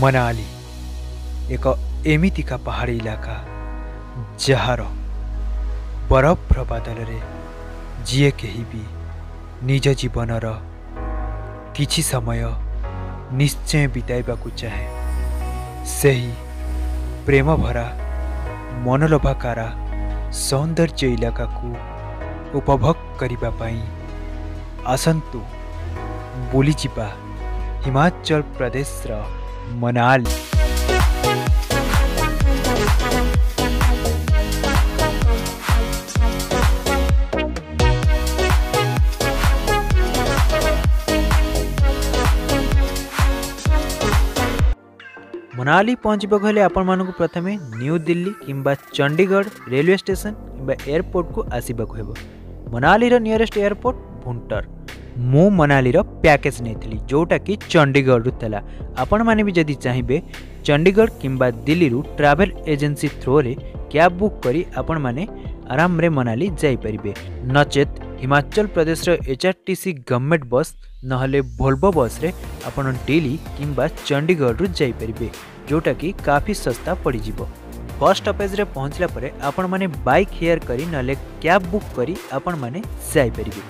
मनाली एक एमती का पहाड़ी इलाका जहार बरफ्र बादल जीए कहीं भी निज जीवन कि समय निश्चय बीतवा को चाहे से ही प्रेम भरा मनलोभाकारा सौंदर्य इलाका को उपभोग करने आसतु बुली हिमाचल प्रदेश रा मनाल ମନାଲି ପହଞ୍ଚିବାକୁ ହେଲେ ଆପଣମାନଙ୍କୁ ପ୍ରଥମେ ନ୍ୟୁ ଦିଲ୍ଲୀ କିମ୍ବା ଚଣ୍ଡିଗଡ଼ ରେଲୱେ ଷ୍ଟେସନ କିମ୍ବା ଏୟାରପୋର୍ଟକୁ ଆସିବାକୁ ହେବ ମନାଲିର ନିୟରେଷ୍ଟ ଏୟାରପୋର୍ଟ ଭୁଣ୍ଟର ମୁଁ ମୋନାଲିର ପ୍ୟାକେଜ୍ ନେଇଥିଲି ଯେଉଁଟାକି ଚଣ୍ଡିଗଡ଼ରୁ ଥିଲା ଆପଣମାନେ ବି ଯଦି ଚାହିଁବେ ଚଣ୍ଡିଗଡ଼ କିମ୍ବା ଦିଲ୍ଲୀରୁ ଟ୍ରାଭେଲ୍ ଏଜେନ୍ସି ଥ୍ରୋରେ କ୍ୟାବ୍ ବୁକ୍ କରି ଆପଣମାନେ ଆରାମରେ ମନାଲି ଯାଇପାରିବେ ନଚେତ୍ ହିମାଚଳ ପ୍ରଦେଶର H R T C government bus ନହେଲେ ଭୋଲ୍ଭୋ ବସ୍ରେ ଆପଣ ଡେଲି କିମ୍ବା ଚଣ୍ଡିଗଡ଼ରୁ ଯାଇପାରିବେ ଯେଉଁଟାକି କାଫି ଶସ୍ତା ପଡ଼ିଯିବ ବସ୍ ଷ୍ଟପେଜ୍ରେ ପହଞ୍ଚିଲା ପରେ ଆପଣମାନେ ବାଇକ୍ ହେୟାର କରି ନହେଲେ କ୍ୟାବ୍ ବୁକ୍ କରି ଆପଣମାନେ ଯାଇପାରିବେ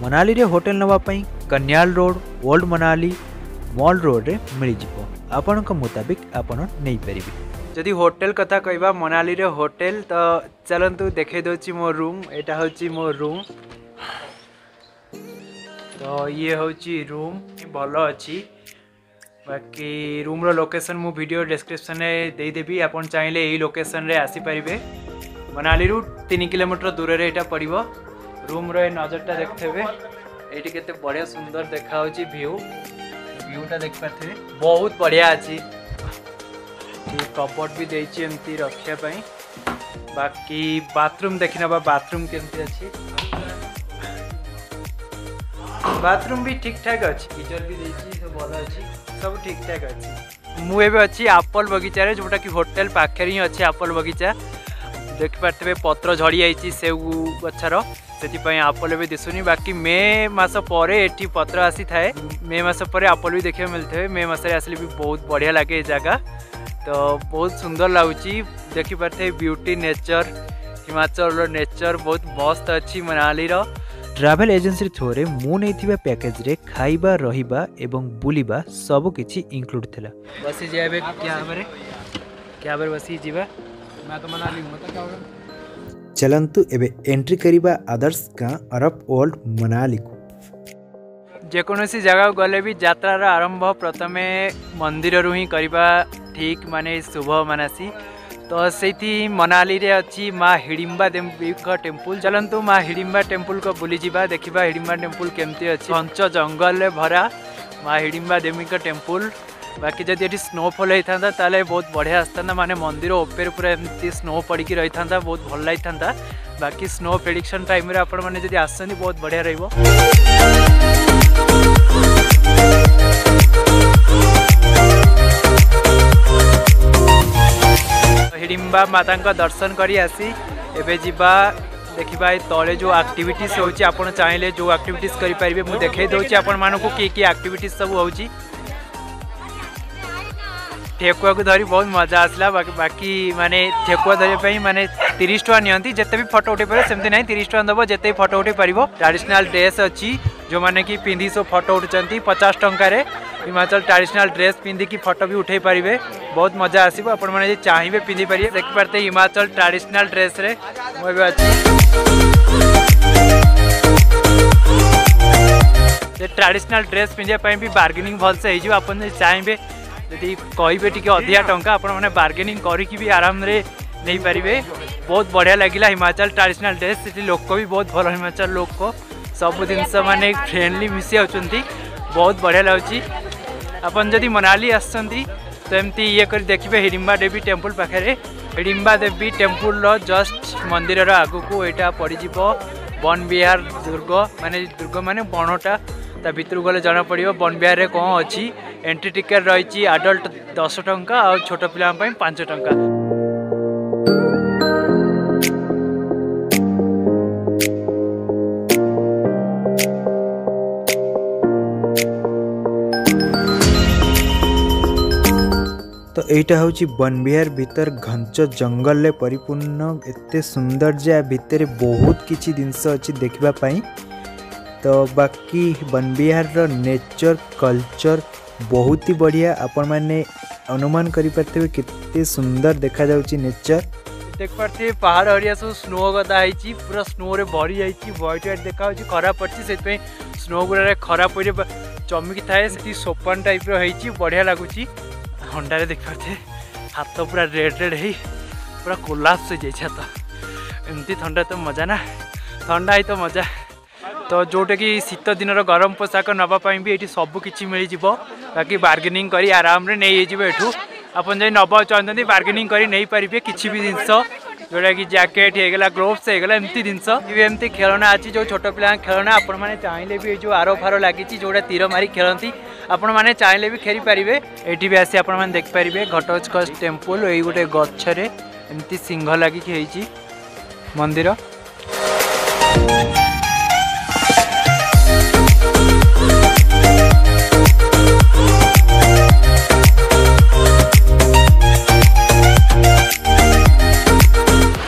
मनाली रे होटल नवापाई Kanyal road old Manali mall road रे मिल जिवो आपण को मुताबिक आपण नै परिबे जदि होटल कथा कहबा मनाली रे होटल त चलंतु देखे दो छी मोर रूम एटा हो छी मोर रूम तो ये हो छी रूम भलो अछि बाकी रूम रो लोकेशन मु वीडियो डिस्क्रिप्शन रे दे देबी आपण चाहिले एही लोकेशन रे आसी परिबे मनाली रु तीन किलोमीटर दूर रे एटा पड़िबो রুমর এই নজরটা দেখুবে এইটি কেতে বড়িয়া সুন্দর দেখা হচ্ছে ভিউ ভিউটা দেখিপারে বহুত বড়িয়া আছে কপট বি দিয়েছি এমতি রক্ষা পাই বাকি বাথরুম দেখি নেবা বাথরুম কেমতি আছে বাথরুম বি ঠিকঠাক আছে গিজর বি দিয়েছি সব ভালো আছে সব ঠিকঠাক আছে ମୁଁ ଏବେ ଅଛି ଆପଲ୍ ବଗିଚାରେ ଯେଉଁଟାକି ହୋଟେଲ ପାଖରେ ହିଁ ଅଛି ଆପଲ୍ ବଗିଚା ଦେଖିପାରୁଥିବେ ପତ୍ର ଝଡ଼ିଯାଇଛି ସେଉ ଗଛର से आपल भी दिशुनि बाकी मे मस पर पत्र आसी थाए मे मस पर आपल भी देखा मिलते हैं मे मसले भी बहुत बढ़िया लगे ये जगह तो बहुत सुंदर लगुच देखिपार ब्यूटी नेचर हिमाचल नेचर बहुत मस्त अच्छी मनाली ट्रैवल एजेंसी थ्रो में मुझे पैकेज रे खाइबा रहिबा एवं बुलवा सबकि इनक्लूड था बस क्या क्या बस मैं तो मनाली चलतु एवं एंट्री करवा आदर्श गाँ अरब ओल्ड मनाली को जेकोसी जगह गले भी जतार आरंभ प्रथम मंदिर रू कर ठीक मान शुभ मनासी तो से मनाली अच्छी माँ हिडिम्बा देवी टेम्पुल चलतु माँ हिडिम्बा टेम्पुल को बुली जा देखा हिडिम्बा टेम्पुल केमती अच्छी घंच जंगल भरा माँ हिडिम्बा देवी टेम्पुल बाकी जदि ये स्नोफल होता तेल बहुत बढ़िया आता मानते मंदिर उपर पूरा एमती स्नो पड़ी रही था बहुत भल लगी था बाकी स्नो प्रेडिक्शन टाइम आपण मैंने आसती बहुत बढ़िया रही तो हिडिम्बा माता दर्शन करसी एवं जावा देखा तले जो आक्टिविट हो आप चाहिए जो आक्टिविट करेंगे मुझे देखे दूसरी आपण मानक किए किए आक्टिविट सब हो ठेकुआ को धरी बहुत मजा आसला बाकी माने ठेकुआ धरने माने तीस टाँह नि जिते भी फटो उठे सेमती ना तीस टाँह दब जिते भी फटो उठे पार ट्राडिशनाल ड्रेस अच्छी जो मैंने कि पिंधि सब फटो उठुं पचास टकर हिमाचल ट्राडिशनाल ड्रेस पिंधिकी फटो भी उठे पारे बहुत मजा आसो आप चाहिए पिंधि पारे देख पारे Himachal traditional dress traditional dress पिंधे भी बार्गेनिंग भलसे हो चाहिए जी कहे टी अधा टाँग आपने बार्गेनिंग कर आराम नहीं पारे बहुत बढ़िया लगेगा हिमाचल ट्राडिशनाल ड्रेस लोक भी बहुत भल हिमाचल लोक सब जिनस मैंने फ्रेंडली मिसी बहुत बढ़िया लगुच आपन जदि मनाली आसमती ये कर देखिए हिडिम्बा देवी टेम्पल पाखे हिडिम्बा देवी टेम्पुल जस्ट मंदिर आग को यहाँ पड़ज बन विहार दुर्ग मान दुर्ग मान बणटा ता भितर गले जाना पड़ो बन विहार में कौन अच्छी एंट्री टिकेट रही आडल्ट दस टाँह आ छोट पाई पांच टाँह तो यहीटा हूँ बन विहार भितर घंच जंगल परिपूर्ण एत सुंदर जै भाई बहुत किसी जिनस अच्छी देखापी तो बाकी बन विहार नेचर कल्चर बहुत ही बढ़िया आपण मैंने अनुमान करते कितने सुंदर देखा नेचर देख पारे पहाड़ हरिया सब स्नो गदा होती पूरा स्नो रे भरी जाइए व्हाइट व्हाइट देखा खराब पड़ी से स्नो गुड़ा खराब पड़े चमिक थाए सोपन टाइप रही बढ़िया लगुच थंडारे देख पारे हाथ पूरा रेड रेड है पूरा कोलाप्स हो जाए छात एमती थंडा तो मजा ना थंडा ही तो मजा त जोटाकि शीतदिन दिनर गरम पोसाक नै एउटा सबकि मिल बार्गेनिङ गरि आराम नै आपि न बर्गेनिङ गरिपारे कि जिस जोडि ज्याकेट है ग्लोभ्स हैगला एउसि एमि खेला अब छोटो पिहाँ खेला आपिउ आरो फारो लाग्छ जोडा तिर मारिक खेल् आाहिँले खेरी पारि ए आसि आप देखि पारे घटक टेम्पल ए गोटे गछ सिंह लाग मन्दिर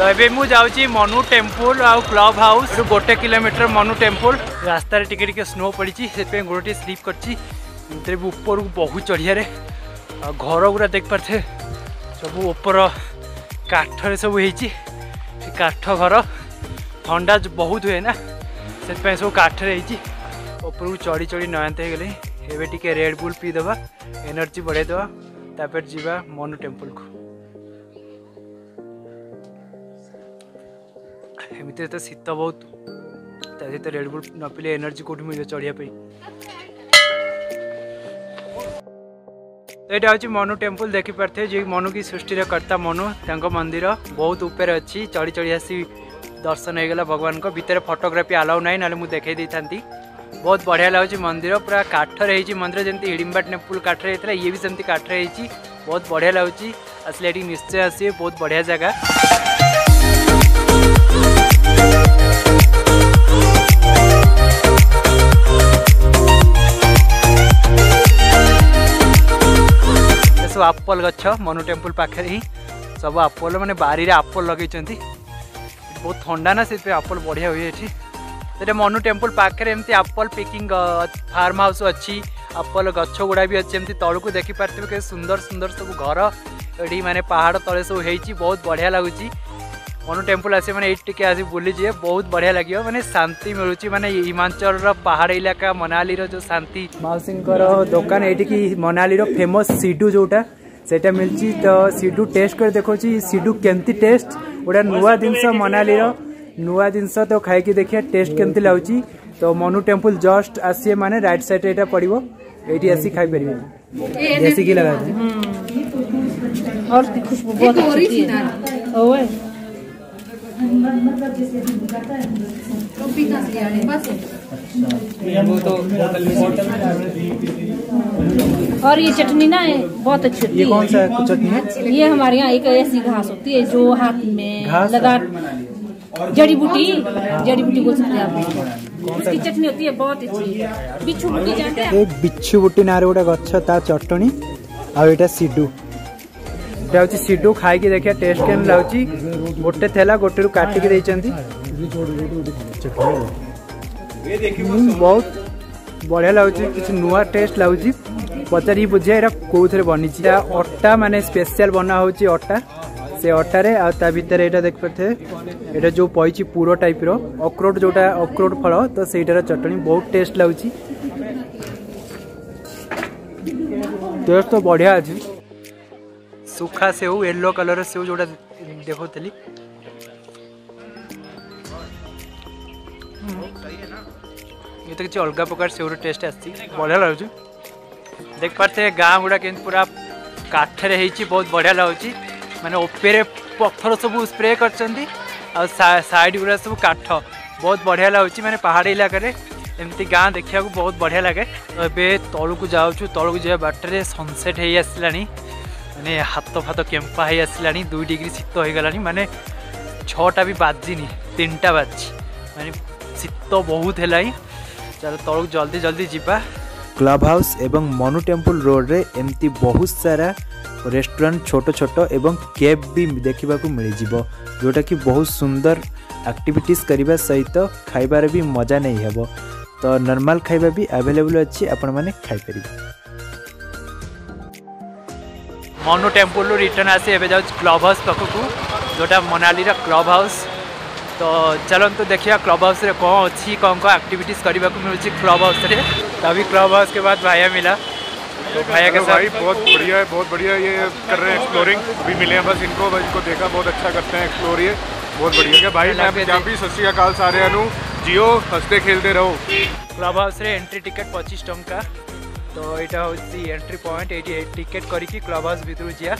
एवं मुझे मनु टेम्पल आउ क्लब हाउस गोटे किलोमीटर मनु टेम्पल रास्त स्नो पड़ी से गोटे टे स्लीप कर ऊपर को बहुत चढ़िया घर गुरा देख पारे सब ऊपर काठ रे सब हो काठ घर थंडा बहुत हुए ना से सब काठर ऊपर को चढ़ी चढ़ी नयांत हो गले एवं रेड बुल पीदे एनर्जी बढ़ाई तापर जावा मनु टेम्पल को एमती शीत बहुत सहित न नपिले एनर्जी कौट मिले चढ़ापी तो यहाँ हूँ मनु टेम्पल देख पारे जो मनु की सृष्टि करता मनु तक मंदिर बहुत उपर अच्छी चढ़ी चढ़ी आसी दर्शन हो गला भगवान को भितर फटोग्राफी आलाउ ना ना मुझे देखे था बहुत बढ़िया लगुच मंदिर पूरा काठर है मंदिर जमी हिड़िम्बा टेम्पुल काठर होता है ये भी सेमती काठर है बहुत बढ़िया लगुच आस निश्चय आस बहुत बढ़िया जगह ସବୁ ଆପଲ୍ ଗଛ ମନୁ ଟେମ୍ପୁଲ ପାଖରେ ହିଁ ସବୁ ଆପଲ୍ ମାନେ ବାରିରେ ଆପଲ୍ ଲଗେଇଛନ୍ତି ବହୁତ ଥଣ୍ଡା ନା ସେଥିପାଇଁ ଆପଲ୍ ବଢ଼ିଆ ହୁଏ ଏଠି ସେଠି ମନୁ ଟେମ୍ପୁଲ ପାଖରେ ଏମିତି ଆପଲ୍ ପିକିଂ ଫାର୍ମ ହାଉସ୍ ଅଛି ଆପଲ୍ ଗଛ ଗୁଡ଼ା ବି ଅଛି ଏମିତି ତଳକୁ ଦେଖିପାରୁଥିବେ କେତେ ସୁନ୍ଦର ସୁନ୍ଦର ସବୁ ଘର ଏଠି ମାନେ ପାହାଡ଼ ତଳେ ସବୁ ହେଇଛି ବହୁତ ବଢ଼ିଆ ଲାଗୁଛି ମନୁ ଟେମ୍ପଲ୍ ଆସି ମାନେ ଏଇଠି ଟିକେ ଆସି ବୁଲିଯିବେ ବହୁତ ବଢ଼ିଆ ଲାଗିବ ମାନେ ଶାନ୍ତି ମିଳୁଛି ମାନେ ହିମାଚଳର ପାହାଡ଼ ଇଲାକା ମନାଲିର ଯେଉଁ ଶାନ୍ତି ମାଉସୀଙ୍କର ଦୋକାନ ଏଇଠିକି ମନାଲିର ଫେମସ୍ ସିଡୁ ଯେଉଁଟା ସେଇଟା ମିଳୁଛି ତ ସିଡୁ ଟେଷ୍ଟ କରି ଦେଖାଉଛି ସିଡୁ କେମିତି ଟେଷ୍ଟ ଗୋଟେ ନୂଆ ଜିନିଷ ମନାଲିର ନୂଆ ଜିନିଷ ତ ଖାଇକି ଦେଖିବା ଟେଷ୍ଟ କେମିତି ଲାଗୁଛି ତ ମନୁ ଟେମ୍ପଲ୍ ଜଷ୍ଟ ଆସିବେ ମାନେ ରାଇଟ୍ ସାଇଡ଼୍ରେ ଏଇଟା ପଡ଼ିବ ଏଇଠି ଆସି ଖାଇପାରିବେ ଦେଶୀ ଘି ଲଗା और खुशबू बहुत अच्छी है मतलब तो और ये चटनी ना बहुत अच्छी होती है ये कौन सा चटनी है ये हमारे यहाँ एक ऐसी घास होती है जो हाथ में लगा जड़ी बूटी जड़ी बूटी बोल सकते हैं उसकी चटनी होती है बहुत अच्छी बिच्छू बूटी जानते हैं बिच्छू बुटी नारे गोटे गच्छा ता चटनी आ एटा सिडू এটা হচ্ছে সিডু খাইকি দেখিয়া টেস্ট কেমন লাগুচি গোটে থেলা গোটেরু কাটিকি ଦେଇଛନ୍ତି ବହୁତ ବଢ଼ିଆ ଲାଗୁଛି କିଛି ନୂଆ ଟେଷ୍ଟ ଲାଗୁଛି ପଚାରିକି ବୁଝିବା ଏଇଟା କେଉଁଥିରେ ବନିଛି ଏଇଟା ଅଟା ମାନେ ସ୍ପେଶିଆଲ ବନା ହେଉଛି ଅଟା ସେ ଅଟାରେ ଆଉ ତା ଭିତରେ ଏଇଟା ଦେଖିପାରୁଥିବେ ଏଇଟା ଯେଉଁ ପଇଛି ପୁର ଟାଇପ୍ର ଅକ୍ରୋଟ ଯେଉଁଟା ଅକ୍ରୋଟ ଫଳ ତ ସେଇଟାର ଚଟଣି ବହୁତ ଟେଷ୍ଟ ଲାଗୁଛି ଟେଷ୍ଟ ତ ବଢ଼ିଆ ଅଛି सुखा सेव येलो कलर से जोड़ा देखो तली हम्म। ये तो किसी अलग प्रकार सेवर टेस्ट आसी बढ़िया लगुच देख पारे गाँ गुड़ा के पूरा काठर हो बहुत बढ़िया लगुच मैंने ओपेरे पथर सब स्प्रे कर सैड गुड़ा सब काठ बहुत बढ़िया लगुच मैंने पहाड़ी इलाकार एमती गाँ देखा बहुत बढ़िया लगे तो ये को जाऊ तलू जा बाटर सनसेट हो आसला ମାନେ ହାତ ଫାତ କେମ୍ପା ହେଇ ଆସିଲାଣି ଦୁଇ ଡିଗ୍ରୀ ଶୀତ ହୋଇଗଲାଣି ମାନେ ଛଅଟା ବି ବାଜିନି ତିନିଟା ବାଜିଛି ମାନେ ଶୀତ ବହୁତ ହେଲାଣି ଚାଲ ତଳକୁ ଜଲ୍ଦି ଜଲ୍ଦି ଯିବା କ୍ଲବ୍ ହାଉସ୍ ଏବଂ ମନୁ ଟେମ୍ପଲ୍ ରୋଡ଼ରେ ଏମିତି ବହୁତ ସାରା ରେଷ୍ଟୁରାଣ୍ଟ ଛୋଟ ଛୋଟ ଏବଂ କେବ୍ ବି ଦେଖିବାକୁ ମିଳିଯିବ ଯେଉଁଟାକି ବହୁତ ସୁନ୍ଦର ଆକ୍ଟିଭିଟିଜ୍ କରିବା ସହିତ ଖାଇବାର ବି ମଜା ନେଇ ହେବ ତ ନର୍ମାଲ୍ ଖାଇବା ବି ଆଭେଲେବୁଲ୍ ଅଛି ଆପଣମାନେ ଖାଇପାରିବେ मनु टेम्पल रिटर्न आसी एवं जाऊँ क्लब हाउस ଯାଉଛି କ୍ଲବ୍ ହାଉସ୍ ପାଖକୁ ଯେଉଁଟା ମନାଲିର କ୍ଲବ୍ ହାଉସ୍ ତ ଚାଲନ୍ତୁ ଦେଖିବା କ୍ଲବ୍ कौन अच्छी कौन कौन କ'ଣ करने को मिलूँ क्लब हाउस रे तभी क्लब हाउस के बाद भाया मिला तो भाया के साथ बहुत बढ़िया है बहुत बढ़िया ये कर रहे हैं एक्सप्लोरिंग अभी मिले हैं बस इनको बस इनको देखा बहुत अच्छा करते हैं एक्सप्लोर ये बहुत बढ़िया है भाई मैं भी सत श्रीकाल सारे जियो हंसते खेलते रहो क्लब हाउस रे एंट्री टिकट पच्चीस टंका तो यहाँ हूँ एंट्री पॉइंट ये टिकेट করিকি क्लब हाउस भितर যা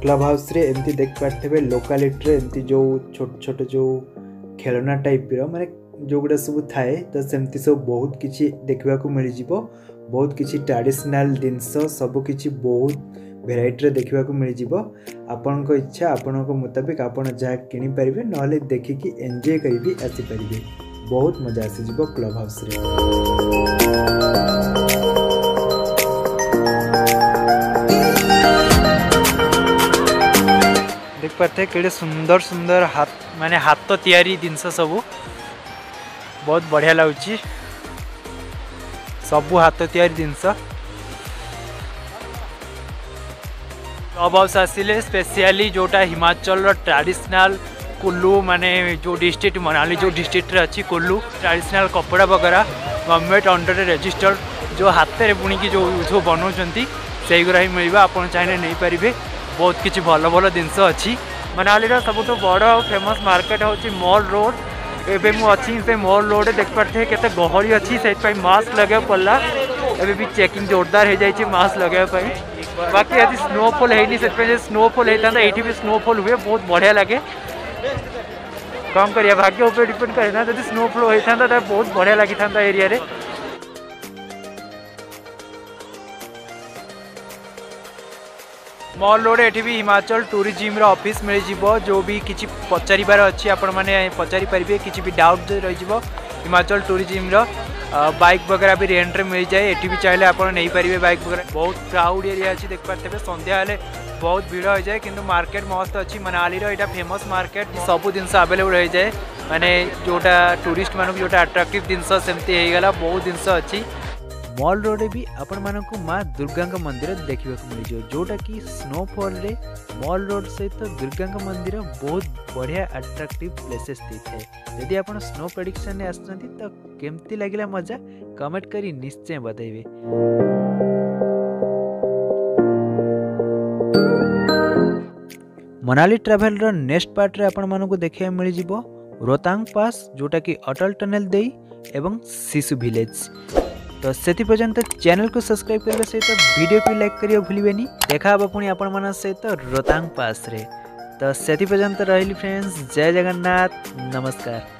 क्लब हाउस एमती देख पारे लोकालिटी एमती जो छोट छोट जो खेलना टाइप रहा मैंने जो गुड़ा सब थाए तो सेमती सब बहुत किसी देखा मिल जाव बहुत किसी ट्राडिशनाल जिनस सबकि बहुत भेर देखा मिल जाव आपण इच्छा आपण मुताबिक आप कि किनीपर ना देखिकी एंजय करी आसीपर बहुत मजा आसीज क्लब हाउस देख पारे कि सुंदर सुंदर हाथ मानने हाथ तो या जिनस सबू बहुत बढ़िया लगुच सब हाथ या जिनस क्लब हाउस आसिले स्पेशली जोटा हिमाचल ट्रेडिशनल कुल्लू माने जो डिस्ट्रिक्ट मनाली जो डिस्ट्रिक्ट अच्छी कुल्लू ट्रेडिशनल कपड़ा वगैरह गवर्नमेंट अंडर रजिस्टर्ड जो हाथ में बुणी की जो सब जो बनाऊँचगरा ही मिले आप चाहिए नहीं पारे बहुत किसी भल भल जिनस अच्छी मनाली सब बड़ फेमस मार्केट हूँ मल रोड ଏବେ ମୁଁ ଅଛି ସେ ମଲ୍ ରୋଡ଼୍ରେ ଦେଖିପାରୁଥିବେ କେତେ ଗହଳି ଅଛି ସେଥିପାଇଁ ମାସ୍କ ଲଗାଇବାକୁ ପଡ଼ିଲା ଏବେ ବି ଚେକିଂ ଜୋରଦାର ହେଇଯାଇଛି ମାସ୍କ ଲଗାଇବା ପାଇଁ ବାକି ଆଜି ସ୍ନୋଫଲ୍ ହେଇନି ସେଥିପାଇଁ ଯଦି ସ୍ନୋଫଲ୍ ହେଇଥାନ୍ତା ଏଇଠି ବି ସ୍ନୋଫଲ୍ ହୁଏ ବହୁତ ବଢ଼ିଆ ଲାଗେ କ'ଣ କରିବା ଭାଗ୍ୟ ଉପରେ ଡିପେଣ୍ଡ କରେ ନା ଯଦି ସ୍ନୋଫଲ୍ ହେଇଥାନ୍ତା ତାହେଲେ ବହୁତ ବଢ଼ିଆ ଲାଗିଥାନ୍ତା ଏରିଆରେ मल रोड ବି ହିମାଚଳ ଟୁରିଜିମ୍ର ଅଫିସ୍ ମିଳିଯିବ ଯେଉଁ ବି କିଛି ପଚାରିବାର ଅଛି ଆପଣମାନେ ପଚାରିପାରିବେ କିଛି ବି डाउट रही हिमाचल ଟୁରିଜିମ୍ର बाइक वगैरह भी रेन्ट्रे मिल जाए ये भी चाहिए आप बैक वगैरह बहुत क्राउड एरिया अच्छी देख पारे सन्ध्या बहुत भिड़ हो जाए कि मार्केट मस्त अच्छी मनाली रहा फेमस मार्केट सब जिन आवेलेबुल हो जाए मैंने जोटा टूरीस्ट मानक जो आट्राक्ट जिनसमती बहुत जिनस अच्छी मल रोड भी आपण मानक माँ दुर्गा मंदिर देखा मिल जाए जोटा कि स्नोफल मल रोड सहित तो दुर्गा मंदिर बहुत बढ़िया आट्राक्टिव प्लेसेस देखिए यदि आप स्नो प्रडिक्शन आमती लगे मजा कमेंट कर निश्चय बताइए मनाली ट्राभेल नेक्स्ट पार्ट आपको देखा मिल जाव रोहतांग पास जोटा कि अटल टनेल एवं शिशु भिलेज तो से पर्यटन चैनल को सब्सक्राइब करने सहित भिडियो को लाइक करियो भूल देखा पुणी आपण मान सहित रोतांग पास तो से पर्यटन रही फ्रेंड्स जय जगन्नाथ नमस्कार